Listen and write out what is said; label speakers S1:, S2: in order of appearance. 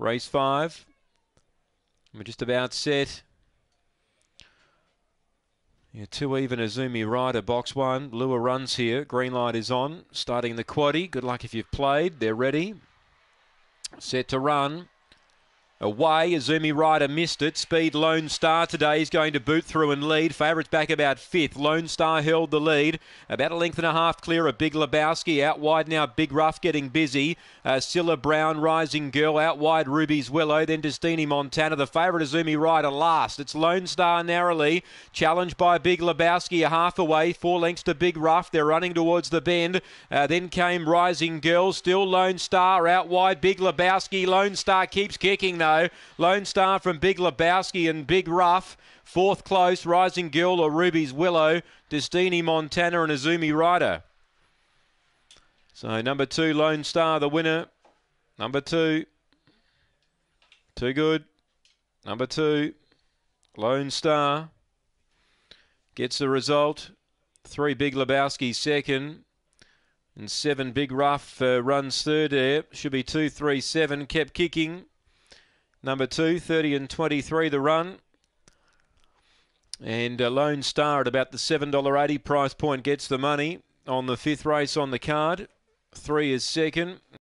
S1: Race five. We're just about set. Yeah, two even Azumi Rider, box one. Lua runs here. Green light is on. Starting the quaddy. Good luck if you've played. They're ready. Set to run. Away, Azumi Rider missed it. Speed Lone Star today is going to boot through and lead. Favourites back about fifth. Lone Star held the lead. About a length and a half clear of Big Lebowski. Out wide now, Big Rough getting busy. Uh, Scylla Brown, Rising Girl. Out wide, Ruby's Willow. Then Destiny Montana. The favourite Azumi Rider last. It's Lone Star narrowly. Challenged by Big Lebowski a half away. Four lengths to Big Rough. They're running towards the bend. Uh, then came Rising Girl. Still Lone Star. Out wide, Big Lebowski. Lone Star keeps kicking though. Lone Star from Big Lebowski and Big Rough. Fourth close, Rising Girl or Ruby's Willow, Destiny Montana and Azumi Rider. So number two, Lone Star, the winner. Number two. Too good. Number two, Lone Star. Gets the result. Three Big Lebowski second. And seven Big Rough uh, runs third there. Should be two, three, seven. Kept kicking. Number two, 30 and 23 the run. And uh, Lone Star at about the $7.80 price point gets the money on the fifth race on the card. Three is second.